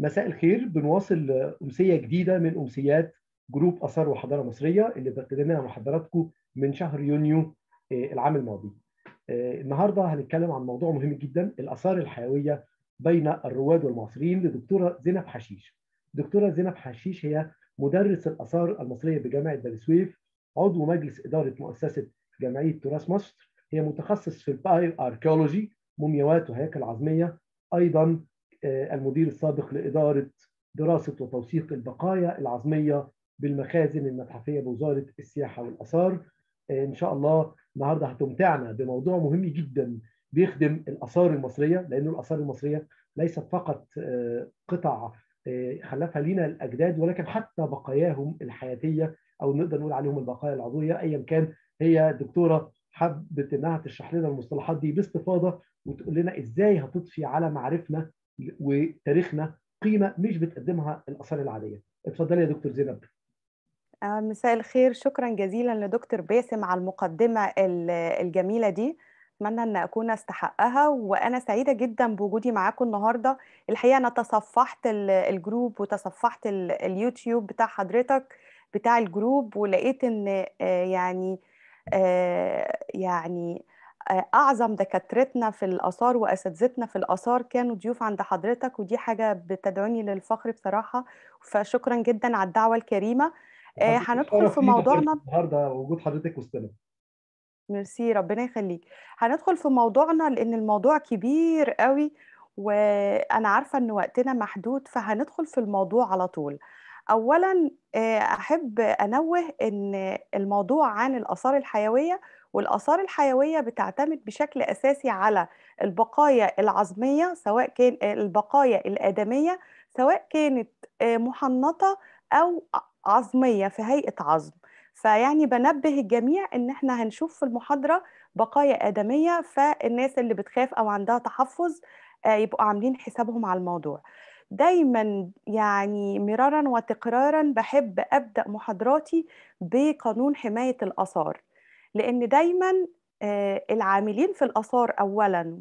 مساء الخير بنواصل أمسية جديدة من أمسيات جروب آثار وحضارة مصرية اللي بقدمها مع حضراتكم من شهر يونيو العام الماضي. النهارده هنتكلم عن موضوع مهم جدا الآثار الحيوية بين الرواد والمعاصرين لدكتورة زينب حشيش. دكتورة زينب حشيش هي مدرس الآثار المصرية بجامعة بني سويف، عضو مجلس إدارة مؤسسة جمعية تراث مصر، هي متخصص في ال bioarchaeology مومياوات وهياكل عظمية، أيضا المدير السابق لإدارة دراسة وتوثيق البقايا العظمية بالمخازن المتحفية بوزارة السياحة والآثار. إن شاء الله النهاردة هتمتعنا بموضوع مهم جدا بيخدم الآثار المصرية لأنه الآثار المصرية ليست فقط قطع خلفها لنا الأجداد ولكن حتى بقاياهم الحياتية أو نقدر نقول عليهم البقايا العضوية أيا كان هي دكتورة حبت إنها تشرح لنا المصطلحات دي باستفاضة وتقول لنا إزاي هتضفي على معرفنا وتاريخنا قيمة مش بتقدمها الأثار العادية. اتفضلي يا دكتور زينب. مساء الخير شكرا جزيلا لدكتور باسم على المقدمة الجميلة دي أتمنى أن أكون استحقها وأنا سعيدة جدا بوجودي معاكم النهارده الحقيقة أنا تصفحت الجروب وتصفحت اليوتيوب بتاع حضرتك بتاع الجروب ولقيت إن يعني يعني أعظم دكاترتنا في الآثار وأساتذتنا في الآثار كانوا ضيوف عند حضرتك ودي حاجة بتدعوني للفخر بصراحة. فشكرا جدا على الدعوة الكريمة. هندخل في موضوعنا. النهارده وجود حضرتك وسطنا ميرسي ربنا يخليك. هندخل في موضوعنا لأن الموضوع كبير قوي وأنا عارفة إن وقتنا محدود فهندخل في الموضوع على طول. اولا أحب أنوه إن الموضوع عن الآثار الحيوية والآثار الحيوية بتعتمد بشكل أساسي على البقايا العظمية سواء كان البقايا الآدمية سواء كانت محنطة أو عظمية في هيئة عظم. فيعني بنبه الجميع إن إحنا هنشوف في المحاضرة بقايا آدمية فالناس اللي بتخاف أو عندها تحفظ يبقوا عاملين حسابهم على الموضوع. دايما يعني مرارا وتكرارا بحب أبدأ محاضراتي بقانون حماية الآثار. لأن دايما العاملين في الآثار اولا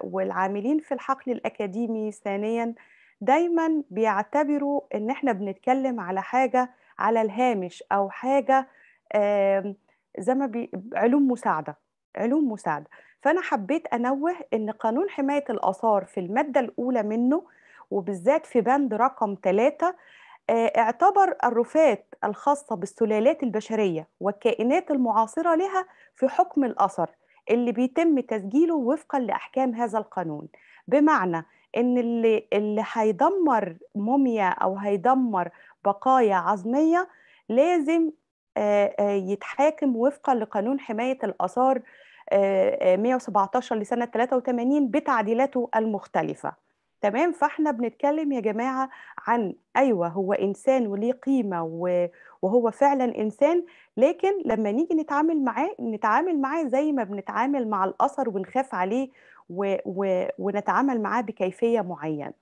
والعاملين في الحقل الأكاديمي ثانيا دايما بيعتبروا إن إحنا بنتكلم على حاجة على الهامش أو حاجة زي ما بي علوم مساعدة علوم مساعدة. فأنا حبيت أنوه إن قانون حماية الآثار في المادة الأولى منه وبالذات في بند رقم ثلاثة اعتبر الرفات الخاصة بالسلالات البشرية والكائنات المعاصرة لها في حكم الأثر اللي بيتم تسجيله وفقا لأحكام هذا القانون. بمعنى إن اللي, اللي هيدمر موميا أو هيدمر بقايا عظمية لازم يتحاكم وفقا لقانون حماية الآثار 117 لسنة 83 بتعديلاته المختلفة. تمام؟ فاحنا بنتكلم يا جماعة عن أيوه هو إنسان وليه قيمة وهو فعلا إنسان لكن لما نيجي نتعامل معاه نتعامل معاه زي ما بنتعامل مع الأثر ونخاف عليه و و ونتعامل معاه بكيفية معينة.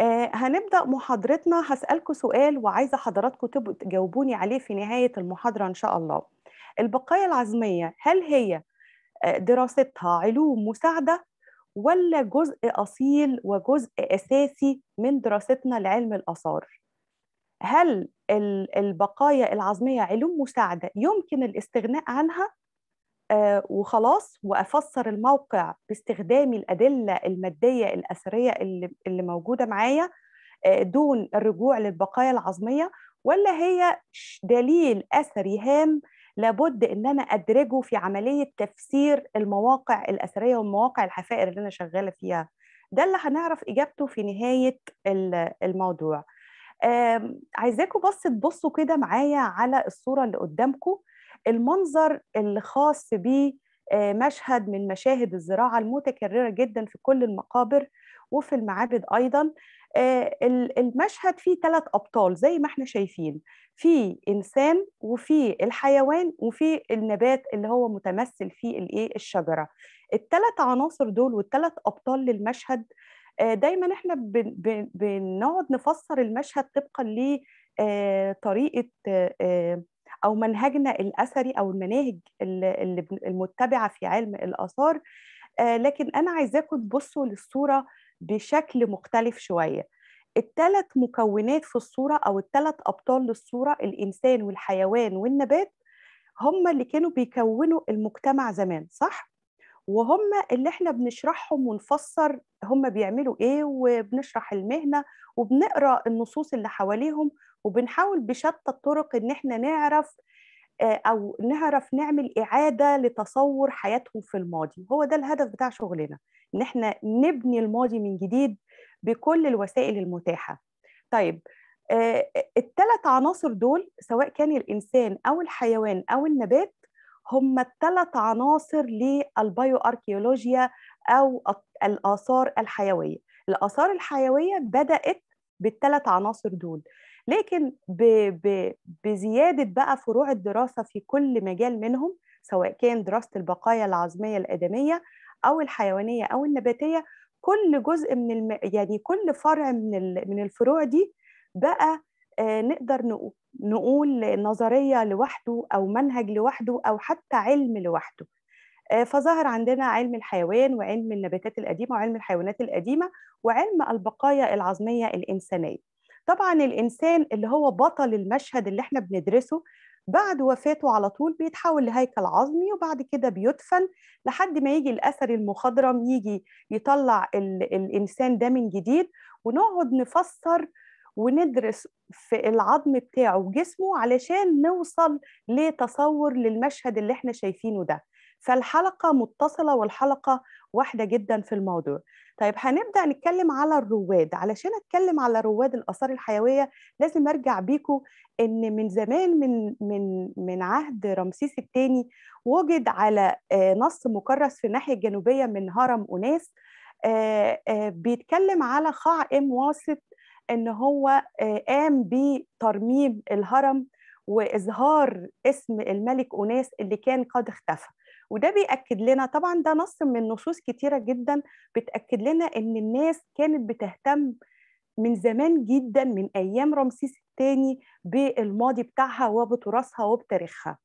آه هنبدأ محاضرتنا. هسالكم سؤال وعايزة حضراتكم تجاوبوني عليه في نهاية المحاضرة إن شاء الله. البقايا العظميه هل هي دراستها علوم مساعدة؟ ولا جزء أصيل وجزء أساسي من دراستنا لعلم الآثار؟ هل البقايا العظمية علوم مساعدة يمكن الاستغناء عنها؟ آه وخلاص وأفسر الموقع باستخدام الأدلة المادية الأثرية اللي, موجودة معايا آه دون الرجوع للبقايا العظمية ولا هي دليل أثري هام لابد إن أنا أدرجه في عملية تفسير المواقع الأثرية والمواقع الحفائر اللي أنا شغالة فيها. ده اللي هنعرف إجابته في نهاية الموضوع. عايزاكم بس تبصوا كده معايا على الصورة اللي قدامكم. المنظر اللي خاص ب مشهد من مشاهد الزراعة المتكررة جدا في كل المقابر وفي المعابد أيضا. المشهد فيه ثلاث أبطال زي ما إحنا شايفين. في إنسان وفي الحيوان وفي النبات اللي هو متمثل في الإيه؟ الشجرة. الثلاث عناصر دول والثلاث أبطال للمشهد دايما إحنا بنقعد نفسر المشهد طبقا لطريقه أو منهجنا الأثري أو المناهج المتبعة في علم الآثار. لكن أنا عايزاكم تبصوا للصورة بشكل مختلف شوية الثلاث مكونات في الصورة أو الثلاث أبطال للصورة الإنسان والحيوان والنبات هم اللي كانوا بيكونوا المجتمع زمان صح؟ وهم اللي إحنا بنشرحهم ونفسر هم بيعملوا إيه وبنشرح المهنة وبنقرأ النصوص اللي حواليهم وبنحاول بشتى الطرق إن إحنا نعرف أو نعرف نعمل إعادة لتصور حياتهم في الماضي. هو ده الهدف بتاع شغلنا إن إحنا نبني الماضي من جديد بكل الوسائل المتاحة. طيب الثلاث عناصر دول سواء كان الإنسان أو الحيوان أو النبات هم الثلاث عناصر للبايو اركيولوجيا أو الآثار الحيوية. الآثار الحيوية بدأت بالثلاث عناصر دول. لكن ب ب بزيادة بقى فروع الدراسة في كل مجال منهم سواء كان دراسة البقايا العظمية الأدمية أو الحيوانية أو النباتية كل جزء من الم... يعني كل فرع من ال... من الفروع دي بقى آه نقدر نقول نظرية لوحده أو منهج لوحده أو حتى علم لوحده. آه فظهر عندنا علم الحيوان وعلم النباتات القديمة وعلم الحيوانات القديمة وعلم البقايا العظمية الإنسانية. طبعا الإنسان اللي هو بطل المشهد اللي إحنا بندرسه بعد وفاته على طول بيتحول لهيكل عظمي وبعد كده بيدفن لحد ما يجي الأثر المخضرم يجي يطلع ال الإنسان ده من جديد ونقعد نفسر وندرس في العظم بتاعه وجسمه علشان نوصل لتصور للمشهد اللي إحنا شايفينه ده. فالحلقة متصلة والحلقة واحدة جدا في الموضوع. طيب هنبدأ نتكلم على الرواد. علشان أتكلم على رواد الآثار الحيوية لازم أرجع بيكم إن من زمان من من من عهد رمسيس الثاني وجد على نص مكرس في الناحية الجنوبية من هرم أناس بيتكلم على خاع إم واسط إن هو قام بترميم الهرم وإظهار اسم الملك أناس اللي كان قد اختفى. وده بيأكد لنا طبعا ده نص من نصوص كتيرة جدا بتأكد لنا إن الناس كانت بتهتم من زمان جدا من أيام رمسيس الثاني بالماضي بتاعها وبتراثها وبتاريخها.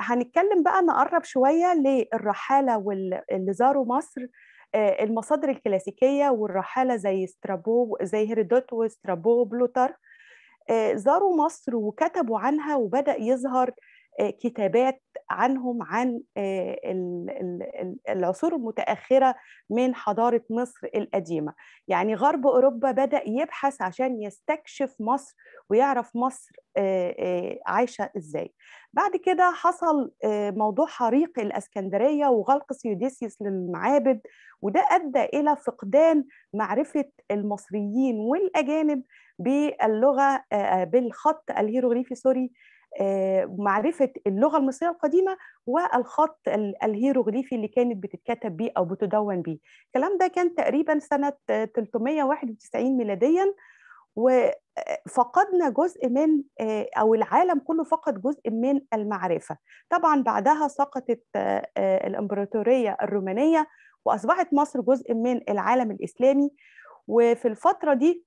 هنتكلم بقى نقرب شوية للرحالة واللي زاروا مصر المصادر الكلاسيكية والرحالة زي سترابو زي هيرودوت وسترابو بلوتر زاروا مصر وكتبوا عنها وبدأ يظهر كتابات عنهم عن العصور المتأخرة من حضارة مصر القديمة. يعني غرب أوروبا بدأ يبحث عشان يستكشف مصر ويعرف مصر عايشة إزاي. بعد كده حصل موضوع حريق الأسكندرية وغلق سيوديسيوس للمعابد وده أدى إلى فقدان معرفة المصريين والأجانب باللغة بالخط الهيروغليفي sorry معرفة اللغة المصرية القديمة والخط الهيروغليفي اللي كانت بتتكتب بيه أو بتدون بيه. الكلام ده كان تقريبا سنة 391 ميلاديا وفقدنا جزء من أو العالم كله فقد جزء من المعرفة. طبعا بعدها سقطت الإمبراطورية الرومانية وأصبحت مصر جزء من العالم الإسلامي. وفي الفترة دي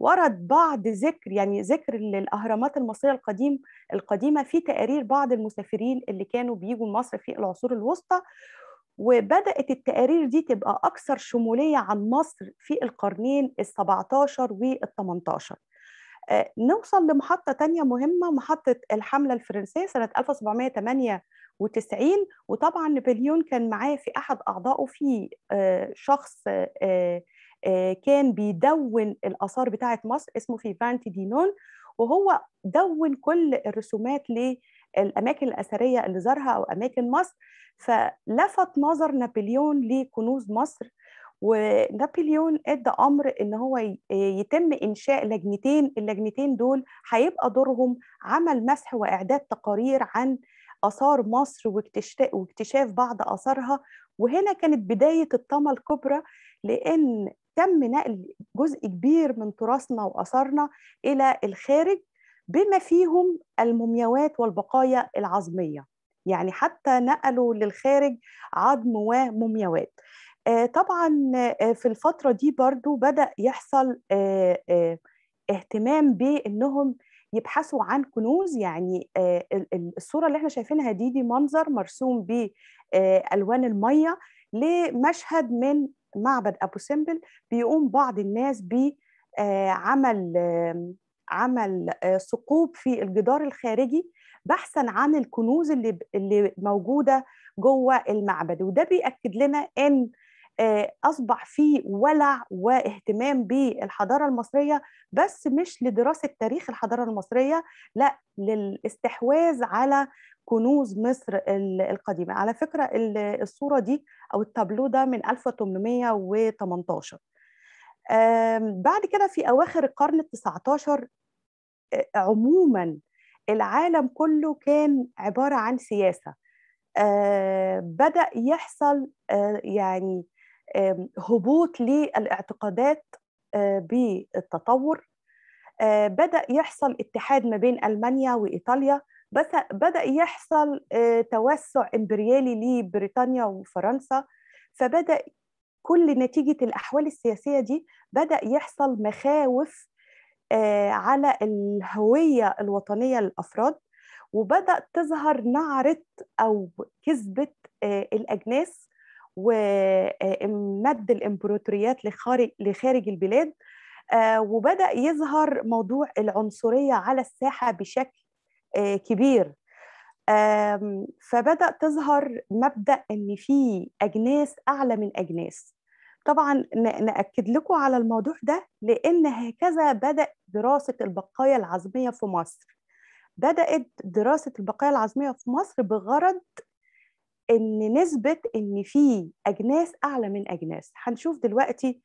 ورد بعض ذكر يعني ذكر للاهرامات المصرية القديم القديمة في تقارير بعض المسافرين اللي كانوا بيجوا مصر في العصور الوسطى وبدأت التقارير دي تبقى أكثر شمولية عن مصر في القرنين ال17 وال18 نوصل لمحطة تانية مهمة محطة الحملة الفرنسية سنة 1798 وطبعا نابليون كان معاه في أحد أعضائه في شخص كان بيدون الآثار بتاعة مصر اسمه فيفانتي دينون وهو دون كل الرسومات للأماكن الأثرية اللي زارها أو أماكن مصر فلفت نظر نابليون لكنوز مصر ونابليون ادى أمر إن هو يتم إنشاء لجنتين اللجنتين دول هيبقى دورهم عمل مسح وإعداد تقارير عن آثار مصر واكتشاف بعض آثارها وهنا كانت بداية الطامه الكبرى لإن تم نقل جزء كبير من تراثنا وآثارنا إلى الخارج بما فيهم المومياوات والبقايا العظمية. يعني حتى نقلوا للخارج عظم ومومياوات. طبعا في الفترة دي برضو بدأ يحصل اهتمام بأنهم يبحثوا عن كنوز. يعني الصورة اللي إحنا شايفينها دي دي منظر مرسوم بألوان المية لمشهد من معبد أبو سمبل بيقوم بعض الناس عمل عمل ثقوب في الجدار الخارجي بحثا عن الكنوز اللي اللي موجودة جوه المعبد. وده بيأكد لنا إن أصبح في ولع واهتمام بالحضارة المصرية بس مش لدراسة تاريخ الحضارة المصرية لا للاستحواذ على كنوز مصر القديمة. على فكرة الصورة دي أو التابلو ده من 1818 بعد كده في أواخر القرن ال19 عموما العالم كله كان عبارة عن سياسة. بدأ يحصل يعني هبوط للاعتقادات بالتطور. بدأ يحصل اتحاد ما بين ألمانيا وإيطاليا. بس بدأ يحصل توسع إمبريالي لبريطانيا وفرنسا فبدأ كل نتيجة الأحوال السياسية دي بدأ يحصل مخاوف على الهوية الوطنية للأفراد وبدات تظهر نعرة أو كذبة الأجناس ومد الإمبراطوريات لخارج لخارج البلاد وبدأ يظهر موضوع العنصرية على الساحة بشكل كبير. فبدأ تظهر مبدأ إن في أجناس أعلى من أجناس. طبعا نأكد لكم على الموضوع ده لأن هكذا بدا دراسة البقايا العظمية في مصر. بدأت دراسة البقايا العظمية في مصر بغرض إن نثبت إن في أجناس أعلى من أجناس. هنشوف دلوقتي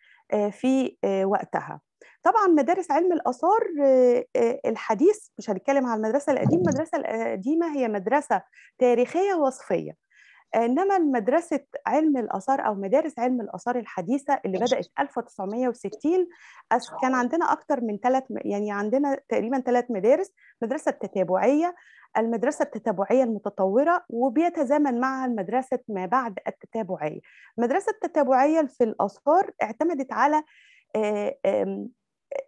في وقتها. طبعا مدارس علم الآثار الحديث مش هنتكلم عن المدرسة القديمة المدرسة القديمة هي مدرسة تاريخية وصفية. إنما مدرسه علم الآثار أو مدارس علم الآثار الحديثة اللي بدأت 1960 كان عندنا أكثر من ثلاث يعني عندنا تقريبا ثلاث مدارس المدرسة التتابعية المدرسة التتابعية المتطورة وبيتزامن مع المدرسة ما بعد التتابعية. المدرسة التتابعية في الآثار اعتمدت على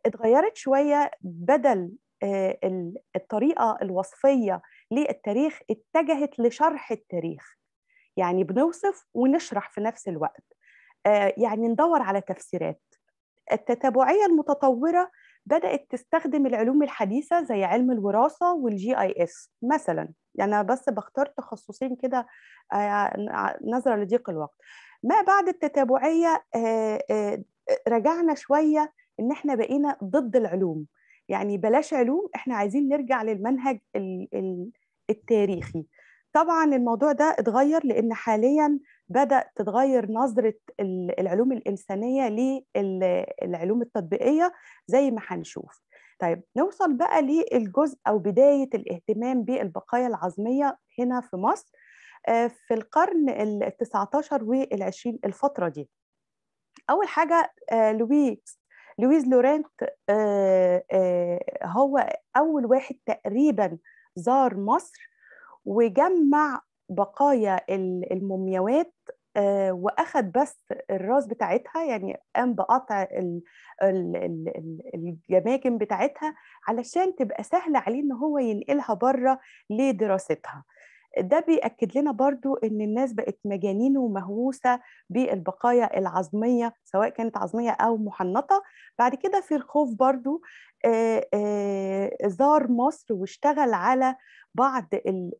اتغيرت شوية بدل الطريقة الوصفية للتاريخ اتجهت لشرح التاريخ. يعني بنوصف ونشرح في نفس الوقت. يعني ندور على تفسيرات. التتابعية المتطورة بدأت تستخدم العلوم الحديثة زي علم الوراثة وال GIS مثلا. يعني أنا بس بختار تخصصين كده نظرا لضيق الوقت. ما بعد التتابعية رجعنا شوية إن إحنا بقينا ضد العلوم. يعني بلاش علوم إحنا عايزين نرجع للمنهج التاريخي. طبعا الموضوع ده اتغير لأن حاليا بدا تتغير نظرة العلوم الإنسانية للعلوم التطبيقية زي ما هنشوف. طيب نوصل بقى للجزء أو بداية الاهتمام بالبقايا العظمية هنا في مصر في القرن ال 19 وال 20 الفترة دي. أول حاجة لويس لويس لورنت هو أول واحد تقريبا زار مصر وجمع بقايا المومياوات وأخد بس الراس بتاعتها يعني قام بقطع الجماجم بتاعتها علشان تبقى سهلة عليه إن هو ينقلها بره لدراستها. ده بيأكد لنا برضو إن الناس بقت مجانين ومهووسة بالبقايا العظمية سواء كانت عظمية أو محنطة. بعد كده في الخوف برضو زار مصر واشتغل على بعض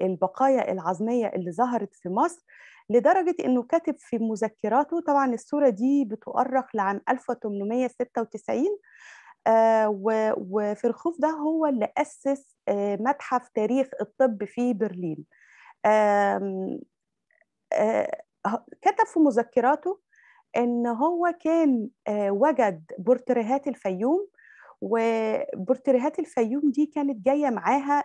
البقايا العظمية اللي ظهرت في مصر لدرجة إنه كاتب في مذكراته طبعا الصورة دي بتؤرخ لعام 1896 وفي الخوف ده هو اللي أسس متحف تاريخ الطب في برلين. كتب في مذكراته إن هو كان وجد بورتريهات الفيوم وبورتريهات الفيوم دي كانت جاية معاها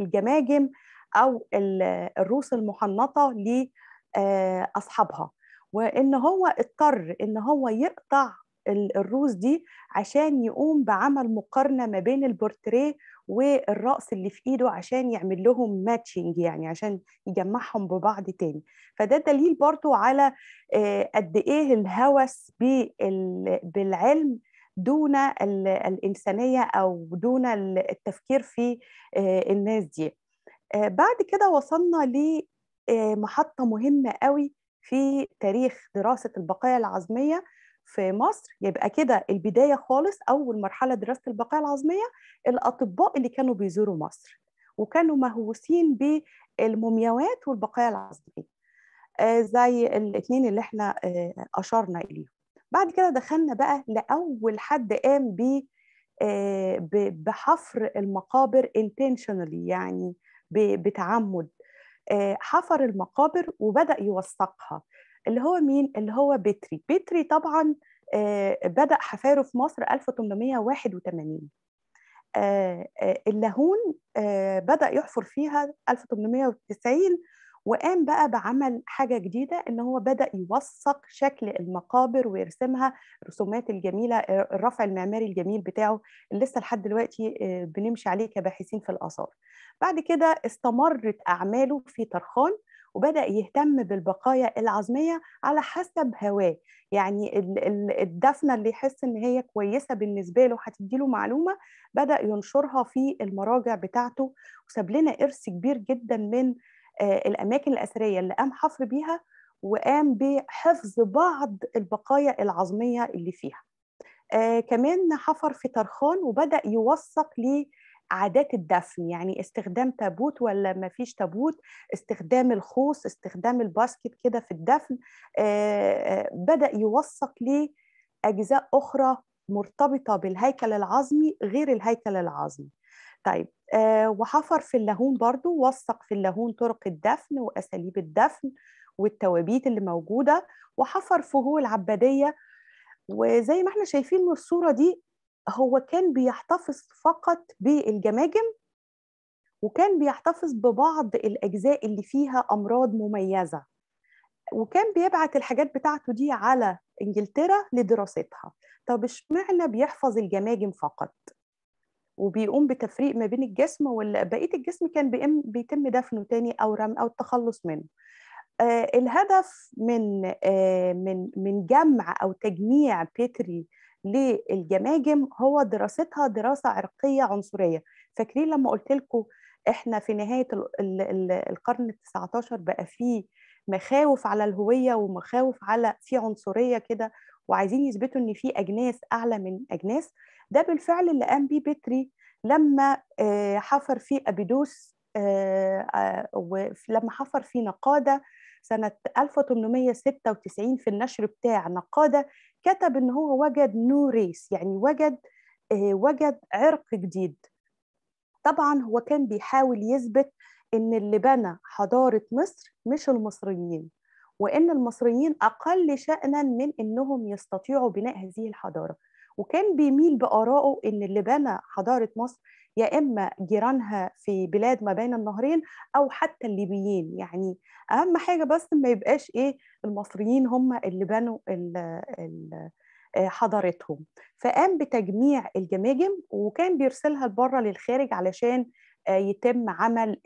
الجماجم أو الروس المحنطة لاصحابها وإن هو اضطر إن هو يقطع الروس دي عشان يقوم بعمل مقارنة ما بين البورتريه والرأس اللي في إيده عشان يعمل لهم matching يعني عشان يجمعهم ببعض تاني. فده دليل برضو على قد إيه الهوس بالعلم دون الإنسانية أو دون التفكير في الناس دي. بعد كده وصلنا لمحطة مهمة قوي في تاريخ دراسة البقايا العظمية في مصر يبقى كده البداية خالص أول مرحلة دراسة البقايا العظمية الأطباء اللي كانوا بيزوروا مصر وكانوا مهووسين بالمومياوات والبقايا العظمية آه زي الاثنين اللي إحنا آه أشرنا إليهم. بعد كده دخلنا بقى لأول حد قام ب بحفر المقابر intentionally يعني بتعمد حفر المقابر وبدأ يوثقها. اللي هو مين؟ اللي هو بيتري. بيتري طبعا بدأ حفاره في مصر 1881 اللاهون بدأ يحفر فيها 1890 وقام بقى بعمل حاجة جديدة إن هو بدأ يوثق شكل المقابر ويرسمها الرسومات الجميلة الرفع المعماري الجميل بتاعه اللي لسه لحد دلوقتي بنمشي عليه كباحثين في الآثار. بعد كده استمرت أعماله في طرخان وبدأ يهتم بالبقايا العظمية على حسب هواه. يعني الدفنة اللي يحس إن هي كويسة بالنسبة له هتديله معلومة بدأ ينشرها في المراجع بتاعته وساب لنا إرث كبير جدا من الأماكن الأثرية اللي قام حفر بيها وقام بحفظ بعض البقايا العظمية اللي فيها. آه كمان حفر في طرخان وبدأ يوثق لعادات الدفن يعني استخدام تابوت ولا ما فيش تابوت استخدام الخوص استخدام الباسكت كده في الدفن آه بدأ يوثق لأجزاء أخرى مرتبطة بالهيكل العظمي غير الهيكل العظمي. طيب آه وحفر في اللاهون برضو وثق في اللاهون طرق الدفن وأساليب الدفن والتوابيت اللي موجودة وحفر فهو العبادية وزي ما إحنا شايفين من الصورة دي هو كان بيحتفظ فقط بالجماجم وكان بيحتفظ ببعض الأجزاء اللي فيها أمراض مميزة وكان بيبعت الحاجات بتاعته دي على إنجلترا لدراستها. طب اشمعنى بيحفظ الجماجم فقط؟ وبيقوم بتفريق ما بين الجسم وبقيه الجسم كان بيتم دفنه تاني أو رم أو التخلص منه. آه الهدف من آه من من جمع أو تجميع بيتري للجماجم هو دراستها دراسة عرقية عنصرية. فاكرين لما قلت لكم إحنا في نهاية ال ال ال القرن ال19 بقى فيه مخاوف على الهوية ومخاوف على في عنصرية كده وعايزين يثبتوا إن في أجناس أعلى من أجناس؟ ده بالفعل اللي قام بيه بتري لما حفر في أبيدوس ولما حفر في نقادة سنة 1896 في النشر بتاع نقادة كتب إن هو وجد نو ريس يعني وجد وجد عرق جديد. طبعا هو كان بيحاول يثبت إن اللي بنى حضارة مصر مش المصريين وإن المصريين أقل شانا من إنهم يستطيعوا بناء هذه الحضارة. وكان بيميل بآرائه إن اللي بنى حضارة مصر يا إما جيرانها في بلاد ما بين النهرين أو حتى الليبيين. يعني أهم حاجة بس ما يبقاش إيه المصريين هم اللي بنوا ال ال حضارتهم. فقام بتجميع الجماجم وكان بيرسلها لبره للخارج علشان يتم عمل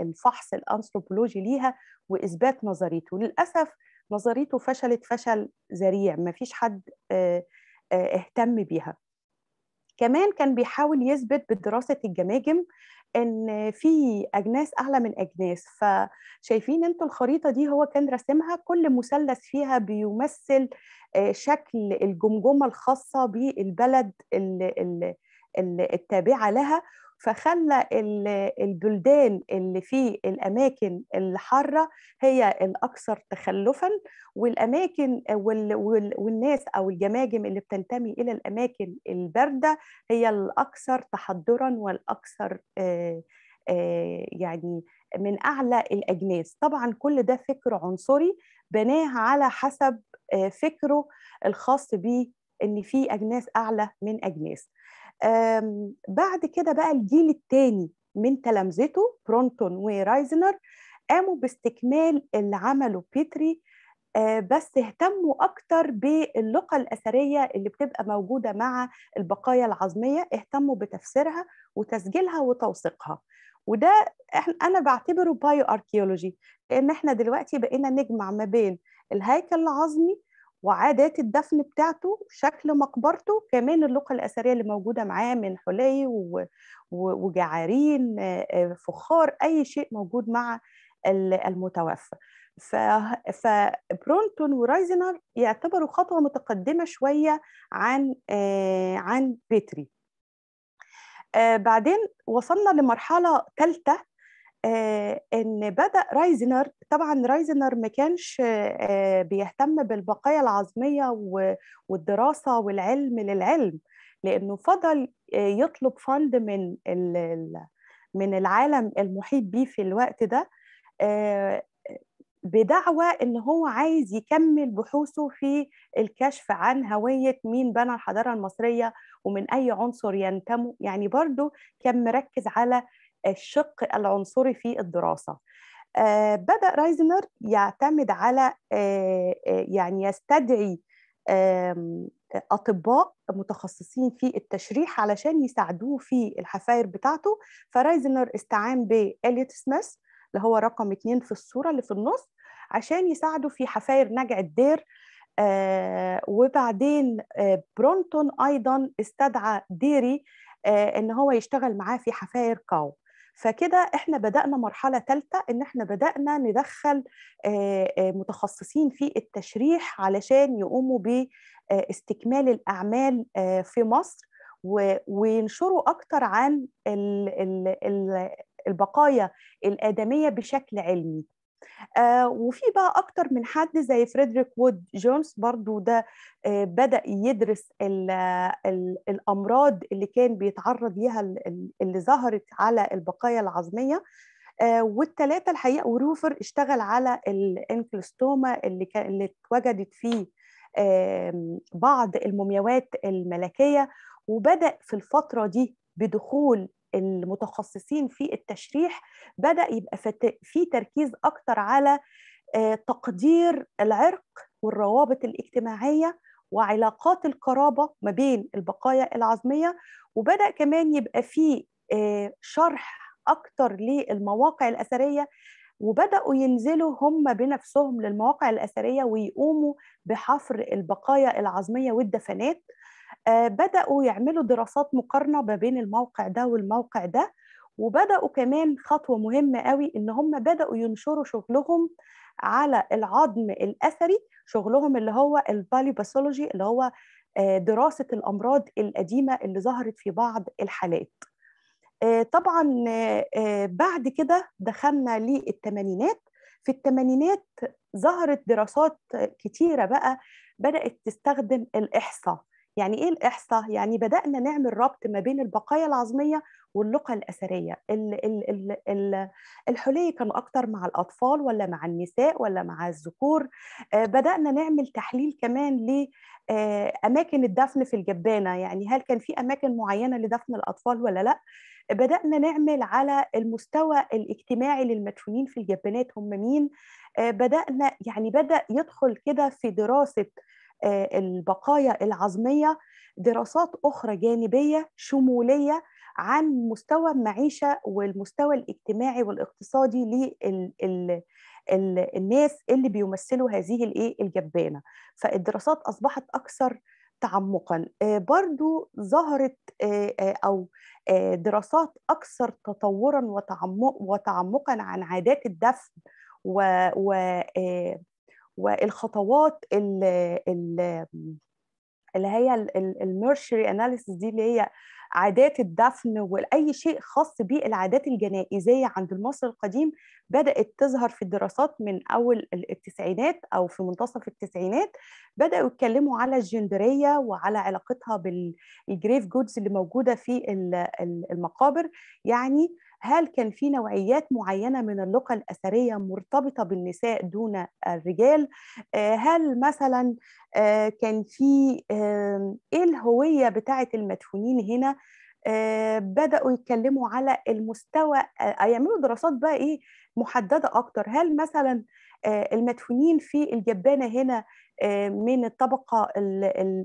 الفحص الأنثروبولوجي ليها وإثبات نظريته. للأسف نظريته فشلت فشل ذريع ما فيش حد اهتم بيها. كمان كان بيحاول يثبت بدراسة الجماجم إن في أجناس أعلى من أجناس. فشايفين أنتوا الخريطة دي هو كان راسمها كل مثلث فيها بيمثل شكل الجمجمة الخاصة بالبلد التابعة لها. فخلى البلدان اللي في الأماكن الحارة هي الأكثر تخلفا والأماكن والناس أو الجماجم اللي بتنتمي إلى الأماكن الباردة هي الأكثر تحضرا والأكثر يعني من أعلى الأجناس. طبعا كل ده فكر عنصري بناه على حسب فكره الخاص بيه إن في أجناس أعلى من أجناس. بعد كده بقى الجيل الثاني من تلامذته برونتون ورايزنر قاموا باستكمال اللي عمله بيتري بس اهتموا أكتر باللقى الأثرية اللي بتبقى موجودة مع البقايا العظمية اهتموا بتفسيرها وتسجيلها وتوثيقها. وده أنا بعتبره bioarchaeology لأن إحنا دلوقتي بقينا نجمع ما بين الهيكل العظمي وعادات الدفن بتاعته شكل مقبرته كمان اللقى الأثرية اللي موجودة معاه من حلي وجعارين فخار أي شيء موجود مع المتوفى. فبرونتون ورايزنر يعتبروا خطوة متقدمة شوية عن عن بيتري. بعدين وصلنا لمرحلة ثالثه إن بدأ رايزنر طبعا رايزنر ما كانش بيهتم بالبقايا العظمية والدراسة والعلم للعلم لأنه فضل يطلب fund من من العالم المحيط بيه في الوقت ده بدعوى إن هو عايز يكمل بحوثه في الكشف عن هوية مين بنى الحضارة المصرية ومن أي عنصر ينتموا يعني برضو كان مركز على الشق العنصري في الدراسة. بدأ رايزنر يعتمد على يعني يستدعي أطباء متخصصين في التشريح علشان يساعدوه في الحفاير بتاعته. فرايزنر استعان باليوت سميث اللي هو رقم اتنين في الصورة اللي في النص عشان يساعده في حفاير نجع الدير. آه وبعدين آه برونتون أيضا استدعى ديري آه إن هو يشتغل معاه في حفاير كاو. فكده إحنا بدأنا مرحلة ثالثه إن إحنا بدأنا ندخل متخصصين في التشريح علشان يقوموا باستكمال الأعمال في مصر وينشروا أكتر عن البقايا الآدمية بشكل علمي. آه وفي بقى أكتر من حد زي فريدريك وود جونز برضو ده آه بدأ يدرس ال ال الأمراض اللي كان بيتعرض ليها اللي ظهرت على البقايا العظمية. آه والثلاثة الحقيقة وروفر اشتغل على الانكلستوما اللي كان اللي اتوجدت فيه بعض المومياوات الملكية وبدأ في الفترة دي بدخول المتخصصين في التشريح بدأ يبقى في تركيز أكتر على تقدير العرق والروابط الاجتماعية وعلاقات القرابة ما بين البقايا العظمية وبدأ كمان يبقى في شرح أكتر للمواقع الأثرية وبدأوا ينزلوا هم بنفسهم للمواقع الأثرية ويقوموا بحفر البقايا العظمية والدفنات. بدأوا يعملوا دراسات مقارنة ما بين الموقع ده والموقع ده وبدأوا كمان خطوة مهمة قوي إن هم بدأوا ينشروا شغلهم على العظم الأثري شغلهم اللي هو الباليوباثولوجي اللي هو دراسة الأمراض القديمة اللي ظهرت في بعض الحالات. طبعا بعد كده دخلنا للثمانينات في الثمانينات ظهرت دراسات كتيرة بقى بدأت تستخدم الإحصاء. يعني إيه الإحصاء؟ يعني بدأنا نعمل ربط ما بين البقايا العظمية واللقى الأثرية. ال ال ال ال الحلي كانوا أكتر مع الأطفال ولا مع النساء ولا مع الذكور؟ آه بدأنا نعمل تحليل كمان ل آه الدفن في الجبانة. يعني هل كان في أماكن معينة لدفن الأطفال ولا لأ؟ بدأنا نعمل على المستوى الاجتماعي للمدفونين في الجبانات. هم مين؟ آه بدأنا يعني بدأ يدخل كده في دراسة البقايا العظمية دراسات أخرى جانبية شمولية عن مستوى المعيشة والمستوى الاجتماعي والاقتصادي للناس اللي بيمثلوا هذه الإيه؟ الجبانة. فالدراسات أصبحت أكثر تعمقا. برضو ظهرت أو دراسات أكثر تطورا وتعمق وتعمقا عن عادات الدفن و, و والخطوات اللي, اللي هي ال mortuary analysis دي اللي هي عادات الدفن وأي شيء خاص بالعادات الجنائزية عند المصري القديم بدأت تظهر في الدراسات من أول التسعينات أو في منتصف التسعينات. بدأوا يتكلموا على الجندرية وعلى علاقتها بال grave goods اللي موجودة في المقابر. يعني هل كان في نوعيات معينة من اللقى الأثرية مرتبطة بالنساء دون الرجال؟ هل مثلا كان في إيه الهوية بتاعة المدفونين هنا؟ بدأوا يتكلموا على المستوى يعملوا دراسات بقى إيه محددة أكتر. هل مثلا المدفونين في الجبانة هنا من الطبقة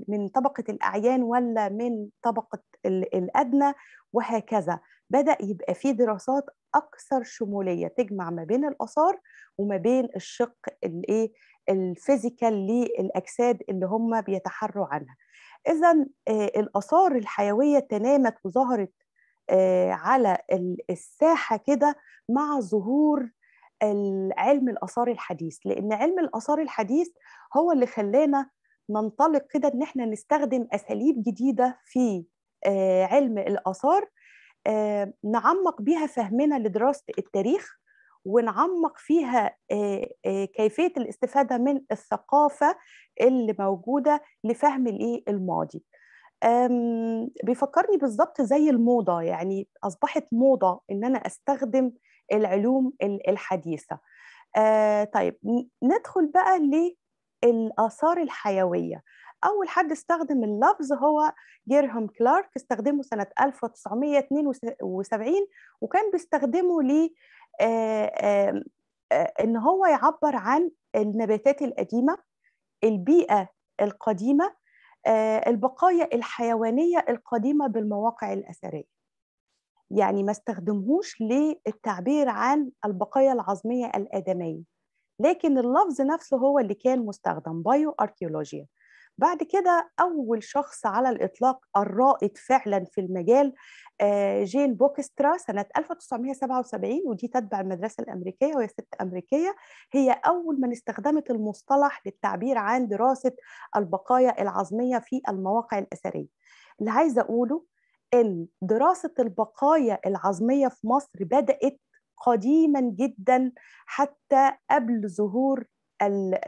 من طبقة الأعيان ولا من طبقة الأدنى؟ وهكذا. بدأ يبقى في دراسات أكثر شمولية تجمع ما بين الآثار وما بين الشق الإيه الفيزيكال للأجساد اللي هم بيتحروا عنها. إذا الآثار الحيوية تنامت وظهرت على الساحة كده مع ظهور علم الآثار الحديث. لأن علم الآثار الحديث هو اللي خلانا ننطلق كده إن إحنا نستخدم أساليب جديدة في علم الآثار نعمق بيها فهمنا لدراسة التاريخ ونعمق فيها كيفية الاستفادة من الثقافة اللي موجودة لفهم الماضي. بيفكرني بالظبط زي الموضة يعني أصبحت موضة إن أنا أستخدم العلوم الحديثة. طيب ندخل بقى للآثار الحيوية. أول حد استخدم اللفظ هو جيرهام كلارك استخدمه سنة 1972 وكان بيستخدمه ل إن هو يعبر عن النباتات القديمة البيئة القديمة البقايا الحيوانية القديمة بالمواقع الأثرية. يعني ما استخدمهوش للتعبير عن البقايا العظمية الآدمية لكن اللفظ نفسه هو اللي كان مستخدم بايو أركيولوجيا. بعد كده أول شخص على الإطلاق الرائد فعلا في المجال جين بوكسترا سنة 1977 ودي تتبع المدرسة الأمريكية وهي ست أمريكية. هي أول من استخدمت المصطلح للتعبير عن دراسة البقايا العظمية في المواقع الأثرية. اللي عايزة أقوله إن دراسة البقايا العظمية في مصر بدأت قديما جدا حتى قبل ظهور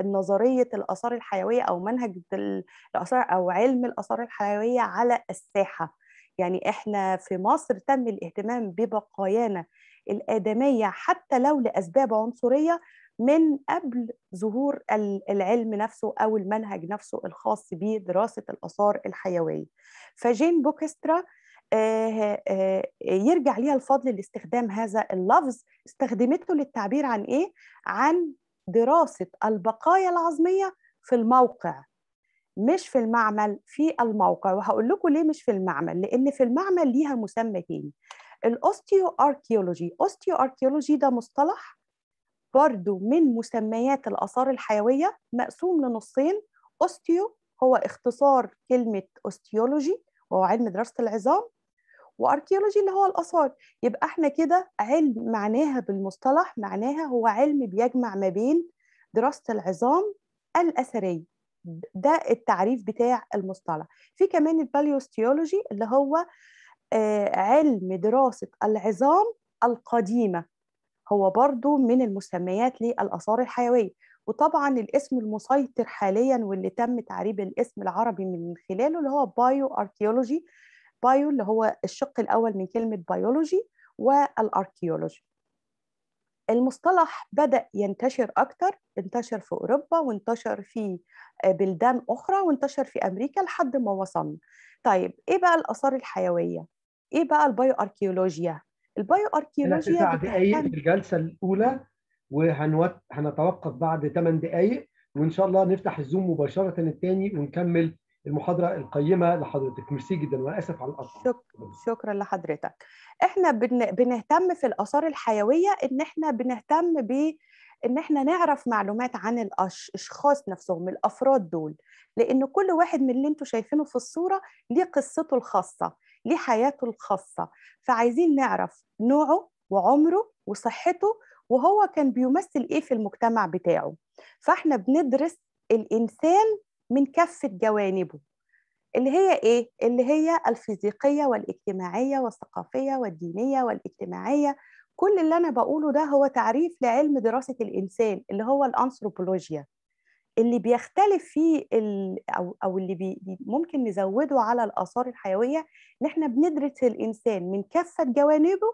النظرية الآثار الحيوية أو منهج الآثار أو علم الآثار الحيوية على الساحة. يعني إحنا في مصر تم الاهتمام ببقايانا الآدمية حتى لو لأسباب عنصرية من قبل ظهور العلم نفسه أو المنهج نفسه الخاص بدراسة الآثار الحيوية. فجين بوكسترا يرجع ليها الفضل لاستخدام هذا اللفظ. استخدمته للتعبير عن إيه؟ عن دراسة البقايا العظمية في الموقع مش في المعمل في الموقع. وهقول لكم ليه مش في المعمل لأن في المعمل ليها مسمى تاني. ال osteoarchaeology osteoarchaeology ده مصطلح برضو من مسميات الآثار الحيوية مقسوم لنصين. osteo هو اختصار كلمة osteology وهو علم دراسة العظام. و archaeology اللي هو الآثار. يبقى إحنا كده علم معناها بالمصطلح معناها هو علم بيجمع ما بين دراسة العظام الأثرية. ده التعريف بتاع المصطلح. في كمان ال paleoosteology اللي هو علم دراسة العظام القديمة. هو برضو من المسميات للآثار الحيوية. وطبعا الاسم المسيطر حاليا واللي تم تعريب الاسم العربي من خلاله اللي هو bioarchaeology bio اللي هو الشق الأول من كلمة بيولوجي وال archaeology المصطلح بدأ ينتشر أكتر انتشر في أوروبا وانتشر في بلدان أخرى وانتشر في أمريكا لحد ما وصلنا طيب إيه بقى الآثار الحيوية؟ إيه بقى البايو أركيولوجيا؟ البايو أركيولوجيا تسع دقايق في الجلسة الأولى وهنتوقف بعد 8 دقايق وإن شاء الله نفتح الزوم مباشرة الثاني ونكمل المحاضرة القيمة لحضرتك. ميرسي جدا وأنا آسف على القطع. شك... شكرا لحضرتك. إحنا بن... بنهتم في الآثار الحيوية إن إحنا بنهتم ب إن إحنا نعرف معلومات عن الأشخاص نفسهم الأفراد دول. لأن كل واحد من اللي أنتوا شايفينه في الصورة ليه قصته الخاصة ليه حياته الخاصة. فعايزين نعرف نوعه وعمره وصحته وهو كان بيمثل إيه في المجتمع بتاعه. فإحنا بندرس الإنسان من كافة جوانبه اللي هي إيه؟ اللي هي الفيزيقية والاجتماعية والثقافية والدينية والاجتماعية. كل اللي أنا بقوله ده هو تعريف لعلم دراسة الإنسان اللي هو الأنثروبولوجيا. اللي بيختلف فيه أو أو اللي بي ممكن نزوده على الآثار الحيوية إن إحنا بندرس الإنسان من كافة جوانبه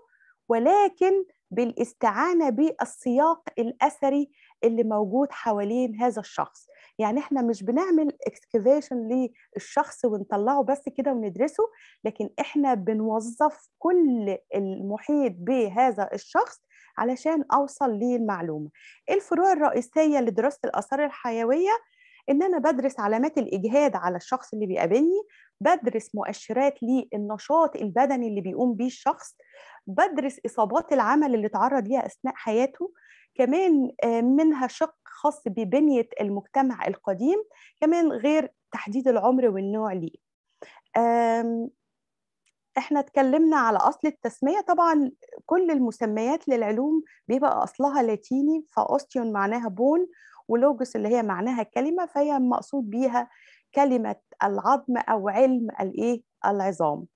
ولكن بالاستعانة بالسياق الأثري اللي موجود حوالين هذا الشخص. يعني إحنا مش بنعمل اكسكيفيشن للشخص ونطلعه بس كده وندرسه لكن إحنا بنوظف كل المحيط بهذا الشخص علشان أوصل للمعلومه الفروع الرئيسية لدراسة الآثار الحيوية؟ إن أنا بدرس علامات الإجهاد على الشخص اللي بيقابلني بدرس مؤشرات للنشاط البدني اللي بيقوم بيه الشخص بدرس إصابات العمل اللي تعرض ليها أثناء حياته كمان منها شق خاص ببنية المجتمع القديم كمان غير تحديد العمر والنوع ليه. إحنا اتكلمنا على أصل التسمية. طبعا كل المسميات للعلوم بيبقى أصلها لاتيني ف osteon معناها bone و logos اللي هي معناها كلمة فهي مقصود بيها كلمة العظم أو علم الإيه؟ العظام.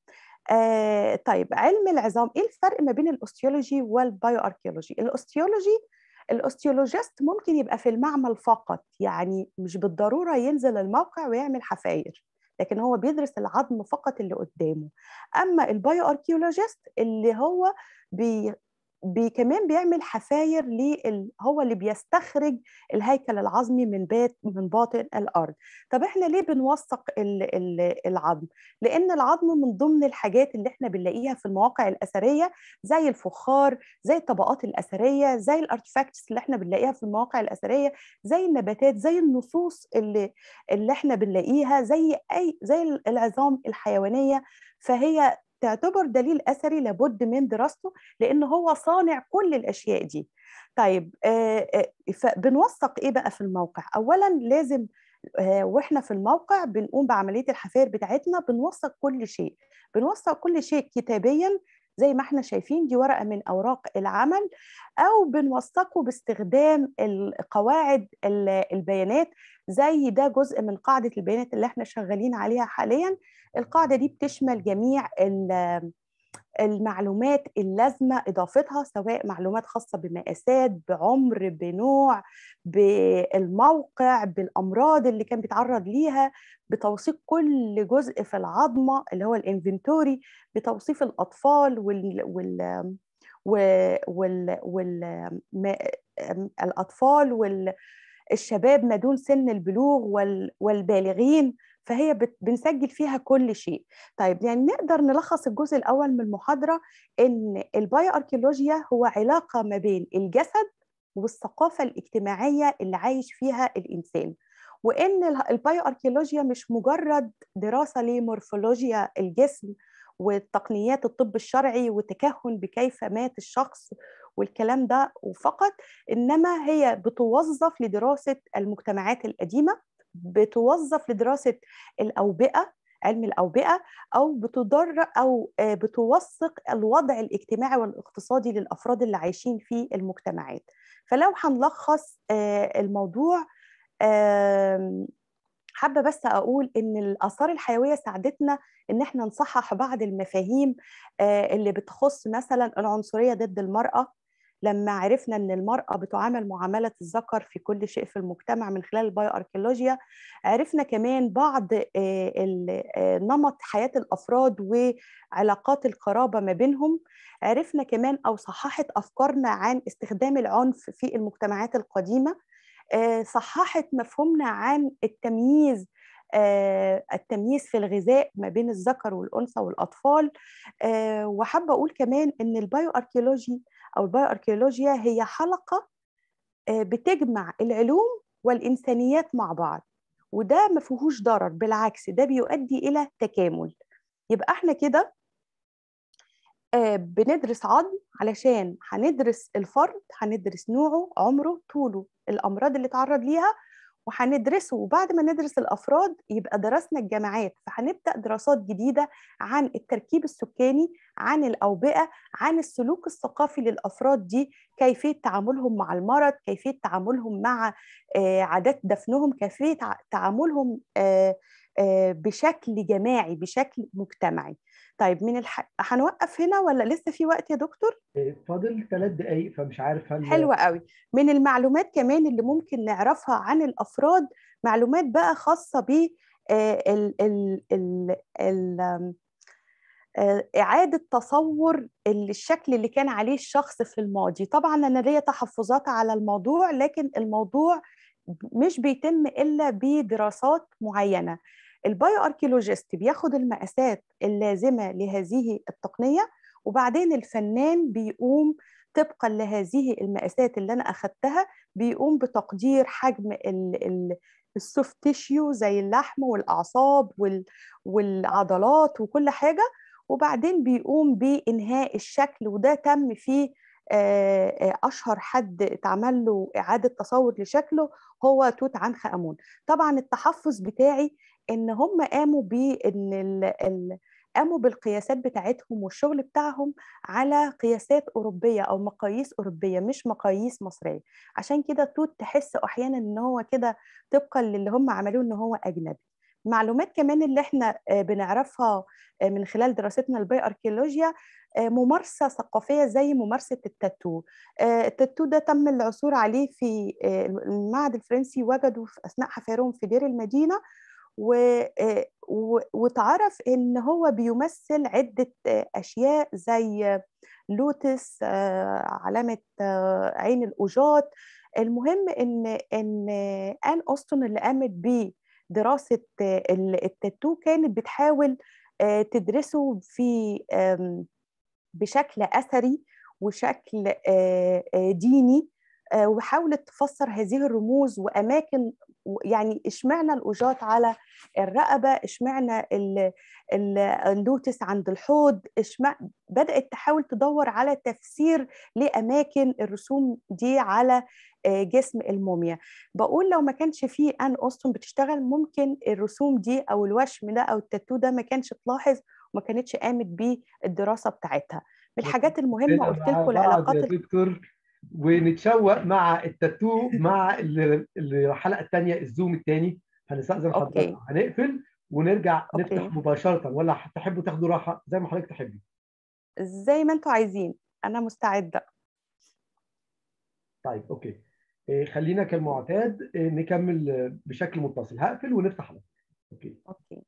آه طيب علم العظام إيه الفرق ما بين ال osteology وال bioarchaeology ال osteology ال osteologist ممكن يبقى في المعمل فقط يعني مش بالضرورة ينزل الموقع ويعمل حفاير لكن هو بيدرس العظم فقط اللي قدامه. أما ال bioarchaeologist اللي هو بي بي كمان بيعمل حفاير لل هو اللي بيستخرج الهيكل العظمي من بات من باطن الأرض. طب إحنا ليه بنوثق ال ال العظم؟ لأن العظم من ضمن الحاجات اللي إحنا بنلاقيها في المواقع الأثرية زي الفخار زي الطبقات الأثرية زي الارتفاكتس اللي إحنا بنلاقيها في المواقع الأثرية زي النباتات زي النصوص اللي اللي إحنا بنلاقيها زي اي زي العظام الحيوانية. فهي تعتبر دليل أثري لابد من دراسته لأن هو صانع كل الأشياء دي. طيب فبنوثق إيه بقى في الموقع؟ اولا لازم وإحنا في الموقع بنقوم بعملية الحفاير بتاعتنا بنوثق كل شيء. بنوثق كل شيء كتابيا زي ما إحنا شايفين دي ورقة من أوراق العمل أو بنوثقه باستخدام قواعد البيانات زي ده جزء من قاعدة البيانات اللي إحنا شغالين عليها حاليا. القاعدة دي بتشمل جميع المعلومات اللازمة إضافتها سواء معلومات خاصة بمقاسات بعمر بنوع بالموقع بالأمراض اللي كان بيتعرض ليها بتوثيق كل جزء في العظمة اللي هو ال inventory بتوصيف الأطفال وال وال وال, وال... الأطفال والشباب ما دون سن البلوغ وال... والبالغين. فهي. بنسجل فيها كل شيء طيب يعني نقدر نلخص الجزء الأول من المحاضرة إن البايو اركيولوجيا هو علاقة ما بين الجسد والثقافة الاجتماعية اللي عايش فيها الإنسان وإن البايو اركيولوجيا مش مجرد دراسة لمورفولوجيا الجسم وتقنيات الطب الشرعي وتكهن بكيف مات الشخص والكلام ده فقط إنما هي بتوظف لدراسة المجتمعات القديمة بتوظف لدراسة الأوبئة علم الأوبئة أو بتضر أو بتوثق الوضع الاجتماعي والاقتصادي للأفراد اللي عايشين في المجتمعات. فلو هنلخص الموضوع حابة بس أقول إن الآثار الحيوية ساعدتنا إن إحنا نصحح بعض المفاهيم اللي بتخص مثلا العنصرية ضد المرأة لما عرفنا إن المرأة بتعامل معاملة الذكر في كل شيء في المجتمع من خلال البايو اركيولوجيا عرفنا كمان بعض نمط حياة الأفراد وعلاقات القرابة ما بينهم. عرفنا كمان أو صححت أفكارنا عن استخدام العنف في المجتمعات القديمة. صححت مفهومنا عن التمييز التمييز في الغذاء ما بين الذكر والأنثى والأطفال. وحابة أقول كمان إن ال bioarchaeology أو البايو اركيولوجيا هي حلقة بتجمع العلوم والإنسانيات مع بعض وده ما فيهوش ضرر بالعكس ده بيؤدي إلى تكامل. يبقى إحنا كده بندرس عظم علشان هندرس الفرد هندرس نوعه عمره طوله الأمراض اللي اتعرض ليها وهندرسه. وبعد ما ندرس الأفراد يبقى درسنا الجماعات فهنبدأ دراسات جديدة عن التركيب السكاني عن الأوبئة عن السلوك الثقافي للأفراد دي كيفية تعاملهم مع المرض كيفية تعاملهم مع عادات دفنهم كيفية تعاملهم بشكل جماعي بشكل مجتمعي. طيب من الح... هنوقف هنا ولا لسه في وقت يا دكتور؟ فاضل ثلاث دقايق فمش عارف هل حلوة قوي. من المعلومات كمان اللي ممكن نعرفها عن الأفراد معلومات بقى خاصة ب ال ال ال ال إعادة تصور الشكل اللي كان عليه الشخص في الماضي. طبعا أنا ليا تحفظات على الموضوع لكن الموضوع مش بيتم إلا بدراسات معينة. ال bioarchaeologist بياخد المقاسات اللازمة لهذه التقنية وبعدين الفنان بيقوم طبقا لهذه المقاسات اللي أنا اخذتها بيقوم بتقدير حجم ال soft tissue زي اللحم والأعصاب والعضلات وكل حاجة وبعدين بيقوم بإنهاء الشكل وده تم في أشهر حد اتعمل له إعادة تصور لشكله هو توت عنخ آمون. طبعا التحفظ بتاعي إن هم قاموا بان قاموا بالقياسات بتاعتهم والشغل بتاعهم على قياسات أوروبية أو مقاييس أوروبية مش مقاييس مصرية. عشان كده توت تحس أحيانا إن هو كده طبقا للي هم عملوه إن هو أجنبي. معلومات كمان اللي إحنا بنعرفها من خلال دراستنا الباي أركيولوجيا ممارسة ثقافية زي ممارسة التاتو. التاتو ده تم العثور عليه في المعهد الفرنسي وجدوا في أثناء حفايرهم في دير المدينة. و... وتعرف إن هو بيمثل عدة أشياء زي لوتس علامة عين الاوجات المهم إن إن آن اوستون اللي قامت بيه دراسه التاتو كانت بتحاول تدرسه في بشكل أثري وشكل ديني وحاولت تفسر هذه الرموز وأماكن يعني اشمعنى الأوجات على الرقبة؟ اشمعنى اللوتس عند الحوض؟ اشمعنى بدأت تحاول تدور على تفسير لأماكن الرسوم دي على جسم الموميا. بقول لو ما كانش فيه أن اوستون بتشتغل ممكن الرسوم دي أو الوشم ده أو التاتو ده ما كانش تلاحظ وما كانتش قامت بيه الدراسه بتاعتها. من الحاجات المهمة قلت لكم العلاقات دكتور. ونتشوق مع التاتو مع الحلقة الثانية ال Zoom الثاني هنستأذن حضرتك. هنقفل ونرجع OK. نفتح مباشرة. ولا تحبوا تاخدوا راحة؟ زي ما حضرتك تحبي. زي ما أنتوا عايزين. أنا مستعدة. طيب OK. خلينا كالمعتاد نكمل بشكل متصل. هقفل ونفتح حضرتك أوكي. أوكي.